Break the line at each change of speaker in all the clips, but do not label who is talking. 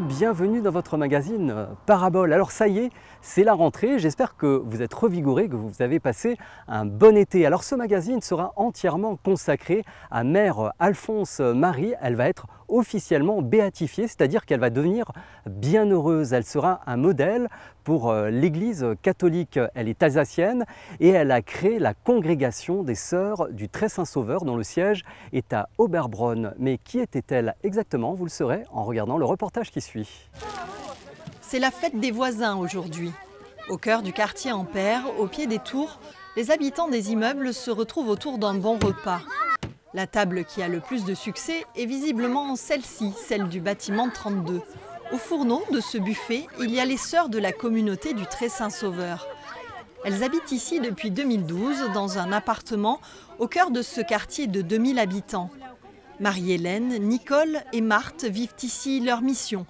bienvenue dans votre magazine euh, Parabole. Alors ça y est, c'est la rentrée, j'espère que vous êtes revigorés, que vous avez passé un bon été. Alors ce magazine sera entièrement consacré à Mère Alphonse Marie, elle va être officiellement béatifiée, c'est-à-dire qu'elle va devenir bienheureuse. Elle sera un modèle pour euh, l'Église catholique. Elle est alsacienne et elle a créé la congrégation des Sœurs du Très Saint Sauveur dont le siège est à Oberbronn. Mais qui était-elle exactement? Vous le saurez en regardant le reportage qui suit.
C'est la fête des voisins aujourd'hui. Au cœur du quartier Ampère, au pied des tours, les habitants des immeubles se retrouvent autour d'un bon repas. La table qui a le plus de succès est visiblement celle-ci, celle du bâtiment 32. Au fourneau de ce buffet, il y a les sœurs de la communauté du Très Saint Sauveur. Elles habitent ici depuis 2012 dans un appartement au cœur de ce quartier de 2000 habitants. Marie-Hélène, Nicole et Marthe vivent ici leur mission,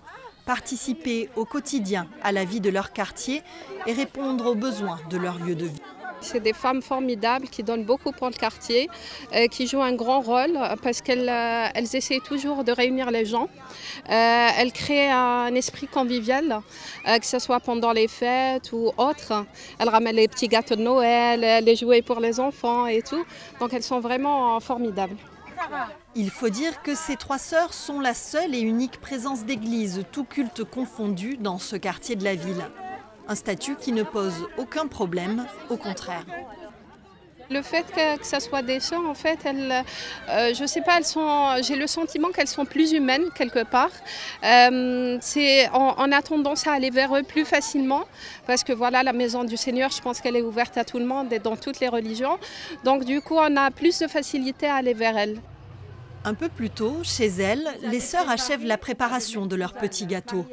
participer au quotidien à la vie de leur quartier et répondre aux besoins de leur lieu de vie.
C'est des femmes formidables qui donnent beaucoup pour le quartier, euh, qui jouent un grand rôle parce qu'elles euh, essaient toujours de réunir les gens. Euh, elles créent un esprit convivial, que ce soit pendant les fêtes ou autres. Elles ramènent les petits gâteaux de Noël, les jouets pour les enfants et tout. Donc elles sont vraiment formidables.
Il faut dire que ces trois sœurs sont la seule et unique présence d'église, tout culte confondu, dans ce quartier de la ville. Un statut qui ne pose aucun problème, au contraire.
Le fait que, ça soit des sœurs, en fait, elles, euh, je sais pas, elles sont, j'ai le sentiment qu'elles sont plus humaines quelque part. Euh, c'est, on, a tendance à aller vers eux plus facilement parce que voilà, la maison du Seigneur, je pense qu'elle est ouverte à tout le monde et dans toutes les religions. Donc du coup, on a plus de facilité à aller vers elles.
Un peu plus tôt, chez elles, les sœurs achèvent la préparation de leur petit gâteau.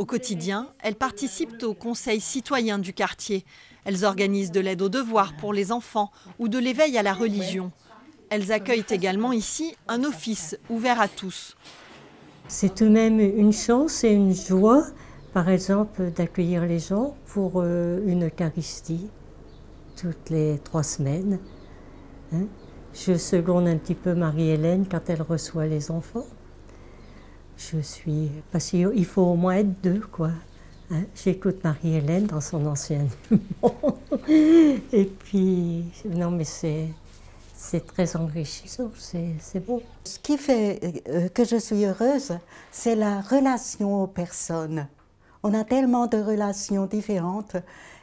Au quotidien, elles participent au conseil citoyen du quartier. Elles organisent de l'aide aux devoirs pour les enfants ou de l'éveil à la religion. Elles accueillent également ici un office ouvert à tous.
C'est tout de même une chance et une joie, par exemple, d'accueillir les gens pour euh, une Eucharistie toutes les trois semaines. Hein. Je seconde un petit peu Marie-Hélène quand elle reçoit les enfants. Je suis. Parce qu'il faut au moins être deux, quoi. Hein. J'écoute Marie-Hélène dans son enseignement. Et puis, non, mais c'est. C'est très enrichissant, c'est beau.
Ce qui fait euh, que je suis heureuse, c'est la relation aux personnes. On a tellement de relations différentes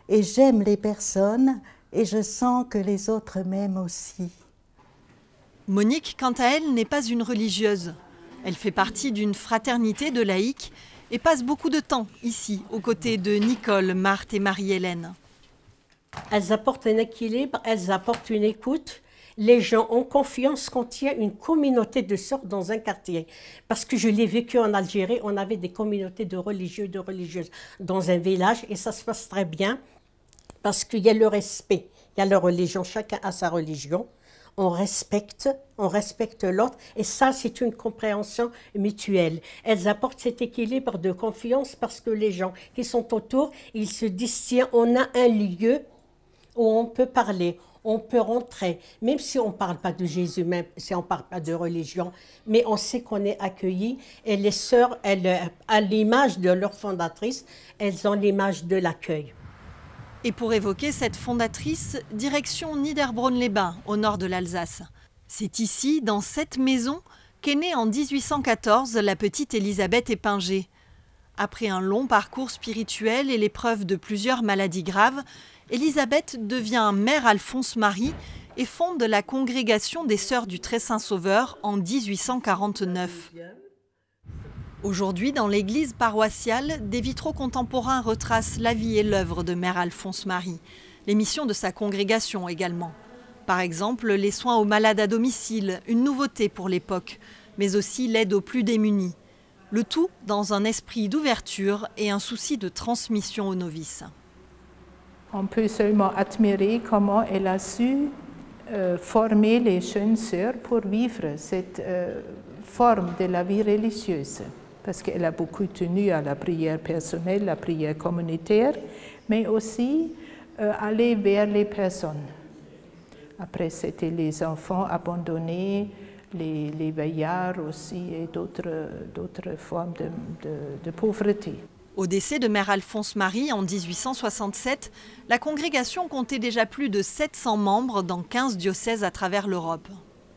et j'aime les personnes et je sens que les autres m'aiment aussi.
Monique, quant à elle, n'est pas une religieuse. Elle fait partie d'une fraternité de laïcs et passe beaucoup de temps ici, aux côtés de Nicole, Marthe et Marie-Hélène.
Elles apportent un équilibre, elles apportent une écoute. Les gens ont confiance quand il y a une communauté de sorte dans un quartier. Parce que je l'ai vécu en Algérie, on avait des communautés de religieux, de religieuses dans un village et ça se passe très bien parce qu'il y a le respect. Il y a leur religion, chacun a sa religion on respecte, on respecte l'autre, et ça, c'est une compréhension mutuelle. Elles apportent cet équilibre de confiance parce que les gens qui sont autour, ils se disent, tiens, on a un lieu où on peut parler, on peut rentrer, même si on ne parle pas de Jésus, même si on ne parle pas de religion, mais on sait qu'on est accueilli. Et les sœurs, elles, à l'image de leur fondatrice, elles ont l'image de l'accueil.
Et pour évoquer cette fondatrice, direction Niederbronn-les-Bains, au nord de l'Alsace. C'est ici, dans cette maison, qu'est née en 1814 la petite Élisabeth Épinger. Après un long parcours spirituel et l'épreuve de plusieurs maladies graves, Élisabeth devient mère Alphonse Marie et fonde la congrégation des Sœurs du Très Saint Sauveur en 1849. Aujourd'hui, dans l'église paroissiale, des vitraux contemporains retracent la vie et l'œuvre de Mère Alphonse Marie, les missions de sa congrégation également. Par exemple, les soins aux malades à domicile, une nouveauté pour l'époque, mais aussi l'aide aux plus démunis. Le tout dans un esprit d'ouverture et un souci de transmission aux novices.
On peut seulement admirer comment elle a su euh, former les jeunes sœurs pour vivre cette euh, forme de la vie religieuse parce qu'elle a beaucoup tenu à la prière personnelle, la prière communautaire, mais aussi euh, aller vers les personnes. Après, c'était les enfants abandonnés, les, les veillards aussi et d'autres formes de, de pauvreté.
Au décès de Mère Alphonse Marie en 1867, la congrégation comptait déjà plus de 700 membres dans 15 diocèses à travers l'Europe.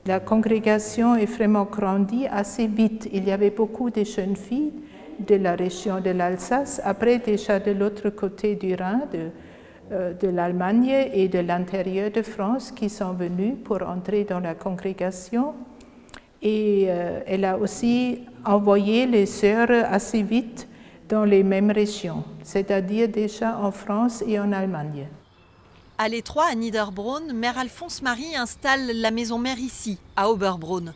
La congrégation est vraiment grandie assez vite. Il y avait beaucoup de jeunes filles de la région de l'Alsace, après déjà de l'autre côté du Rhin, de, euh, l'Allemagne et de l'intérieur de France qui sont venues pour entrer dans la congrégation. Et euh, elle a aussi envoyé les sœurs assez vite dans les mêmes régions, c'est-à-dire déjà en France et en Allemagne.
À l'étroit, à Niederbronn, Mère Alphonse Marie installe la maison mère ici, à Oberbronn.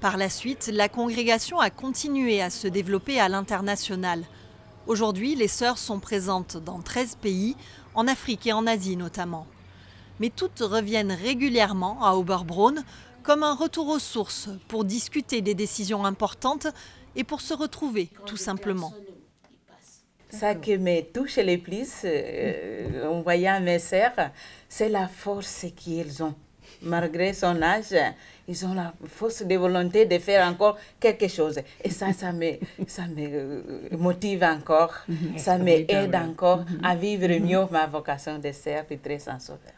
Par la suite, la congrégation a continué à se développer à l'international. Aujourd'hui, les sœurs sont présentes dans 13 pays, en Afrique et en Asie notamment. Mais toutes reviennent régulièrement à Oberbronn comme un retour aux sources pour discuter des décisions importantes et pour se retrouver tout simplement.
Ça qui me touche le plus euh, en voyant mes sœurs, c'est la force qu'ils ont. Malgré son âge, ils ont la force de volonté de faire encore quelque chose. Et ça, ça me, ça me euh, motive encore, mhm. ça m'aide encore mhm. à vivre mhm. mieux ma vocation de sœur très sans sauveur.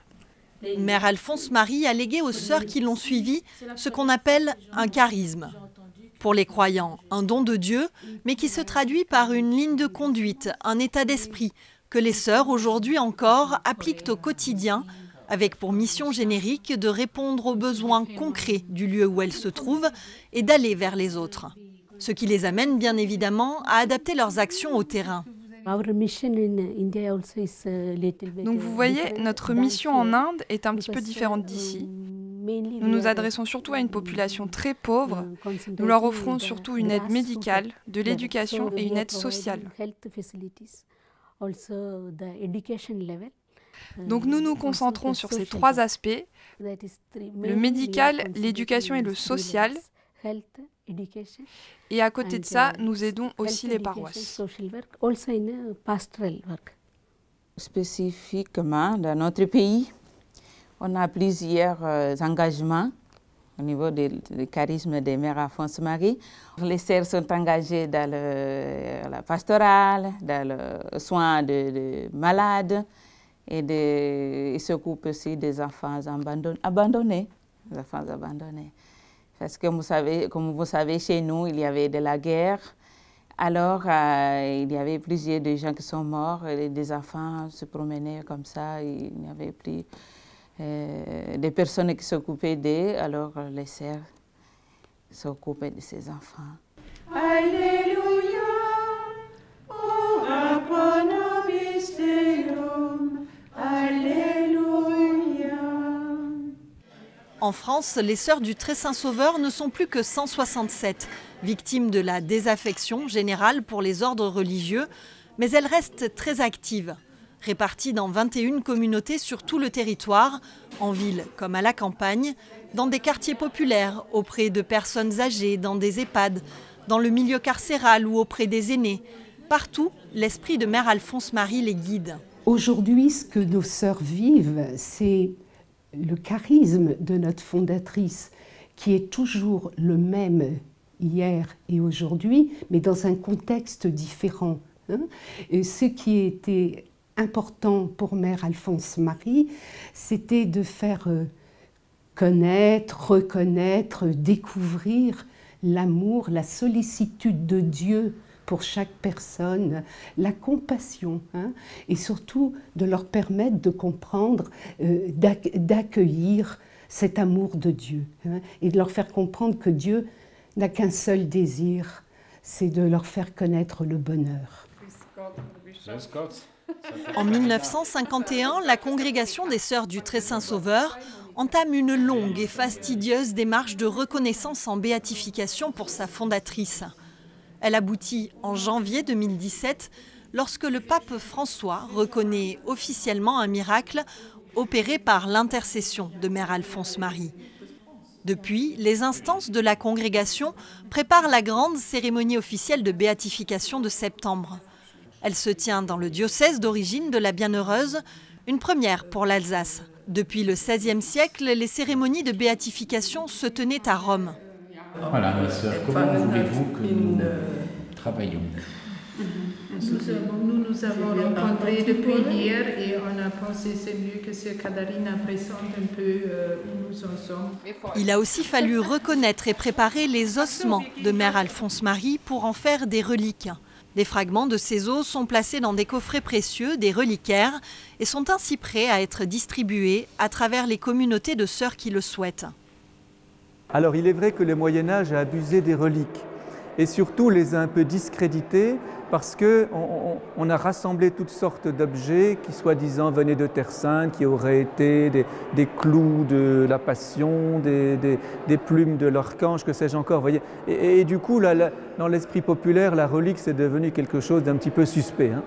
Mère Alphonse Marie a légué aux sœurs qui l'ont suivi ce qu'on appelle un charisme pour les croyants, un don de Dieu, mais qui se traduit par une ligne de conduite, un état d'esprit que les sœurs aujourd'hui encore appliquent au quotidien, avec pour mission générique de répondre aux besoins concrets du lieu où elles se trouvent et d'aller vers les autres. Ce qui les amène bien évidemment à adapter leurs actions au terrain.
Donc vous voyez, notre mission en Inde est un petit peu différente d'ici. Nous nous adressons surtout à une population très pauvre. Nous leur offrons surtout une aide médicale, de l'éducation et une aide sociale. Donc nous nous concentrons sur ces trois aspects, le médical, l'éducation et le social. Et à côté de ça, nous aidons aussi les paroisses.
Spécifiquement dans notre pays, on a plusieurs euh, engagements au niveau du charisme des mères Alphonse Marie. Les sœurs sont engagées dans la pastorale, dans le soin de, malades et de, ils s'occupent aussi des enfants abandonnés, enfants abandonnés. Parce que vous savez, comme vous savez, chez nous, il y avait de la guerre. Alors, euh, il y avait plusieurs de gens qui sont morts, et des enfants se promenaient comme ça, il n'y avait plus euh, des personnes qui s'occupaient d'eux, alors les sœurs s'occupaient de ces enfants. Alléluia,
Alléluia. En France, les sœurs du Très Saint Sauveur ne sont plus que 167, victimes de la désaffection générale pour les ordres religieux, mais elles restent très actives répartis dans 21 communautés sur tout le territoire, en ville comme à la campagne, dans des quartiers populaires, auprès de personnes âgées, dans des EHPAD, dans le milieu carcéral ou auprès des aînés. Partout, l'esprit de Mère Alphonse Marie les guide.
Aujourd'hui, ce que nos sœurs vivent, c'est le charisme de notre fondatrice, qui est toujours le même hier et aujourd'hui, mais dans un contexte différent. Hein. ce qui était important pour Mère Alphonse Marie, c'était de faire euh, connaître, reconnaître, découvrir l'amour, la sollicitude de Dieu pour chaque personne, la compassion, hein, et surtout de leur permettre de comprendre, euh, d'accueillir cet amour de Dieu, hein, et de leur faire comprendre que Dieu n'a qu'un seul désir, c'est de leur faire connaître le bonheur.
En 1951, la congrégation des Sœurs du Très Saint Sauveur entame une longue et fastidieuse démarche de reconnaissance en béatification pour sa fondatrice. Elle aboutit en janvier 2017 lorsque le pape François reconnaît officiellement un miracle opéré par l'intercession de Mère Alphonse Marie. Depuis, les instances de la congrégation préparent la grande cérémonie officielle de béatification de septembre. Elle se tient dans le diocèse d'origine de la Bienheureuse, une première pour l'Alsace. Depuis le XVIe siècle, les cérémonies de béatification se tenaient à Rome.
Voilà, mes sœurs, comment voulez-vous que nous travaillions
nous, nous, avons rencontré depuis hier et on a pensé c'est mieux que ce Kadarina présente un peu euh, où nous en sommes.
Il a aussi fallu reconnaître et préparer les ossements de Mère Alphonse Marie pour en faire des reliques. Des fragments de ces os sont placés dans des coffrets précieux, des reliquaires, et sont ainsi prêts à être distribués à travers les communautés de sœurs qui le souhaitent.
Alors il est vrai que le Moyen Âge a abusé des reliques et surtout les a un peu discrédités parce qu'on on, a rassemblé toutes sortes d'objets qui soi-disant venaient de Terre Sainte, qui auraient été des, clous de la Passion, des, plumes de l'archange, que sais-je encore. Voyez et, du coup, dans l'esprit populaire, la relique, c'est devenu quelque chose d'un petit peu suspect. Hein.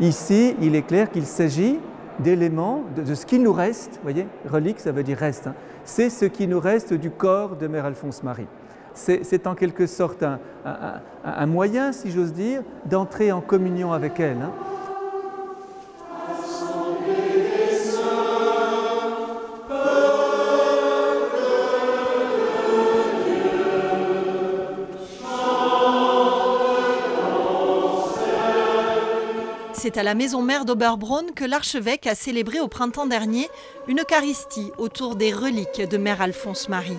Ici, il est clair qu'il s'agit d'éléments, de, ce qui nous reste, voyez, relique, ça veut dire reste, hein. c'est ce qui nous reste du corps de Mère Alphonse Marie c'est en quelque sorte un, moyen, si j'ose dire, d'entrer en communion avec elle. Hein.
C'est à la maison mère d'Oberbraun que l'archevêque a célébré au printemps dernier une Eucharistie autour des reliques de Mère Alphonse Marie.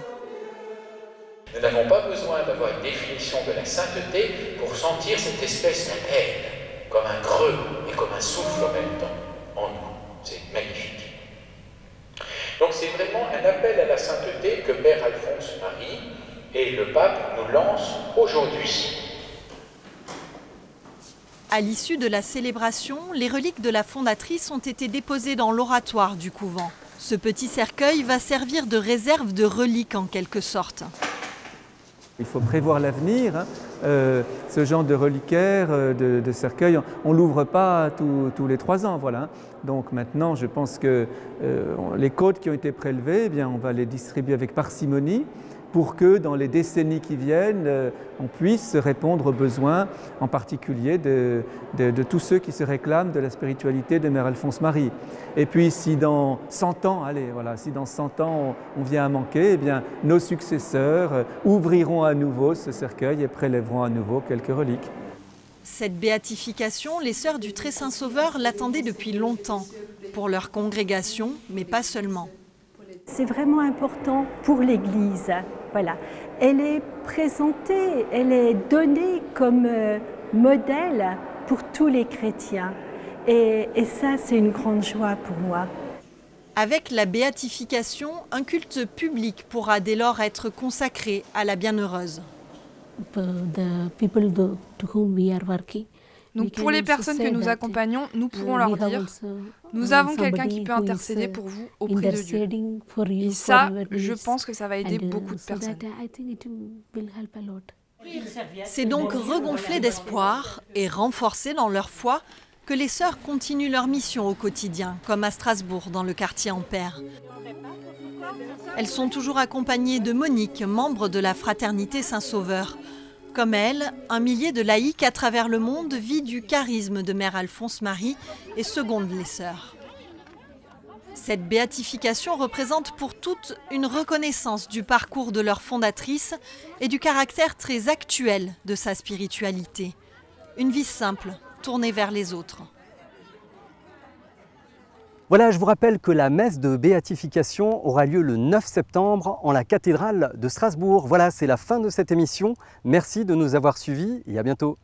Nous n'avons pas besoin d'avoir une définition de la sainteté pour sentir cette espèce d'appel, comme un creux et comme un souffle en même temps, en nous. C'est magnifique. Donc c'est vraiment un appel à la sainteté que Père Alphonse Marie et le pape nous lancent aujourd'hui.
À l'issue de la célébration, les reliques de la fondatrice ont été déposées dans l'oratoire du couvent. Ce petit cercueil va servir de réserve de reliques en quelque sorte.
Il faut prévoir l'avenir. Hein. Euh, ce genre de reliquaire, euh, de, cercueil, on ne l'ouvre pas tous les trois ans. Voilà. Donc maintenant, je pense que euh, les côtes qui ont été prélevées, eh on va les distribuer avec parcimonie pour que dans les décennies qui viennent, euh, on puisse répondre aux besoins, en particulier de, tous ceux qui se réclament de la spiritualité de Mère Alphonse Marie. Et puis si dans 100 ans, allez, voilà, si dans 100 ans on, vient à manquer, eh bien, nos successeurs euh, ouvriront à nouveau ce cercueil et prélèveront à nouveau quelques reliques.
Cette béatification, les sœurs du Très Saint Sauveur l'attendaient depuis longtemps, pour leur congrégation, mais pas seulement.
C'est vraiment important pour l'Église voilà. Elle est présentée, elle est donnée comme euh, modèle pour tous les chrétiens. Et, et ça, c'est une grande joie pour moi.
Avec la béatification, un culte public pourra dès lors être consacré à la bienheureuse.
Donc pour les personnes que nous accompagnons, nous pourrons leur dire, nous avons quelqu'un qui peut intercéder pour vous auprès de Dieu. Et ça, je pense que ça va aider beaucoup de personnes.
C'est donc regonflé d'espoir et renforcé dans leur foi que les sœurs continuent leur mission au quotidien, comme à Strasbourg, dans le quartier Ampère. Elles sont toujours accompagnées de Monique, membre de la Fraternité Saint-Sauveur, comme elle, un millier de laïcs à travers le monde vit du charisme de Mère Alphonse Marie et seconde les sœurs. Cette béatification représente pour toutes une reconnaissance du parcours de leur fondatrice et du caractère très actuel de sa spiritualité. Une vie simple, tournée vers les autres.
Voilà, je vous rappelle que la messe de béatification aura lieu le 9 septembre en la cathédrale de Strasbourg. Voilà, c'est la fin de cette émission. Merci de nous avoir suivis et à bientôt.